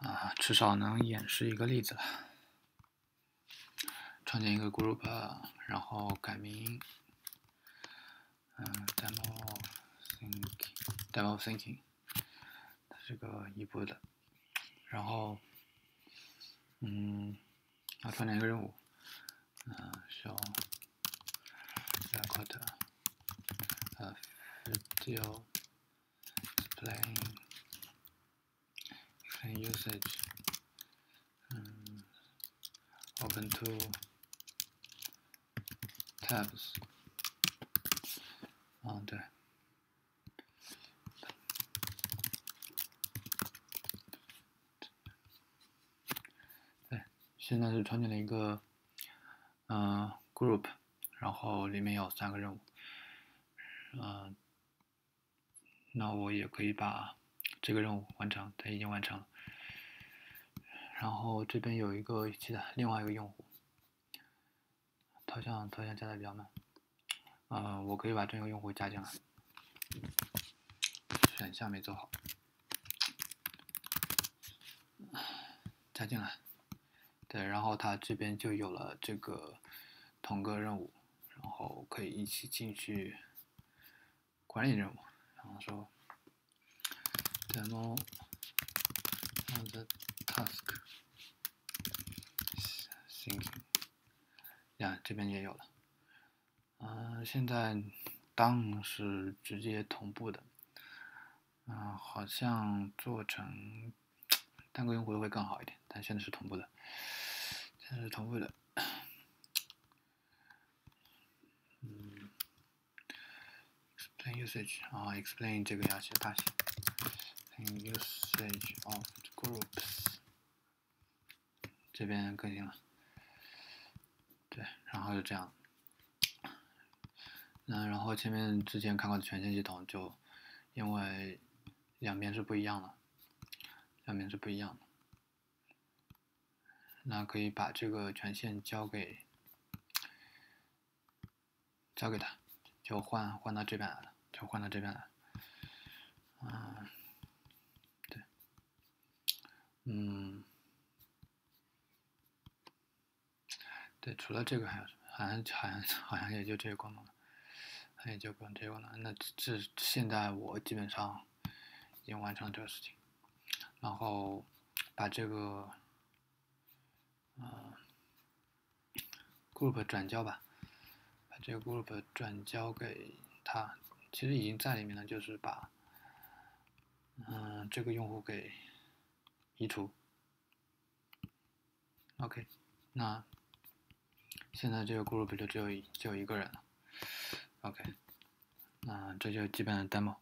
啊，至少能演示一个例子了。创建一个 group，然后改名，嗯，demo thinking，demo thinking，它是个一步的，然后，嗯，要创建一个任务，嗯，需要 record，呃 video playing。And usage um, open two tabs. 啊对对现在是创建了一个嗯、呃、group 然后里面有三个任务嗯、呃、那我也可以把这个任务完成，它已经完成了。然后这边有一个其他另外一个用户，头像头像加的比较慢，呃，我可以把这个用户加进来，选项没做好，加进来，对，然后他这边就有了这个同个任务，然后可以一起进去管理任务，然后说。Demo on the task thinking，呀，这边也有了。嗯，现在当是直接同步的，嗯，好像做成单个用户会更好一点，但现在是同步的，现在是同步的。嗯，explain usage 啊，explain 这个要写大写。Usage of groups 这边更新了，对，然后就这样。那然后前面之前看过的权限系统，就因为两边是不一样的，两边是不一样的。那可以把这个权限交给交给他，就换换到这边来了，就换到这边来了。嗯。嗯，对，除了这个还有什么？好像好像好像也就这个功能了，也就不用这个了。那这现在我基本上已经完成了这个事情，然后把这个嗯 group 转交吧，把这个 group 转交给他。其实已经在里面了，就是把嗯这个用户给。移除，OK，那现在这个 group 就只有就一个人了，OK，那这就基本的 demo。